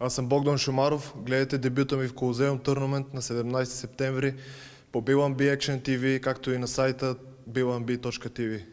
Аз съм Богдан Шумаров. Гледайте дебюта ми в Колозеум Търнамент на 17 септември по BillMB Action TV, както и на сайта bnb.tv.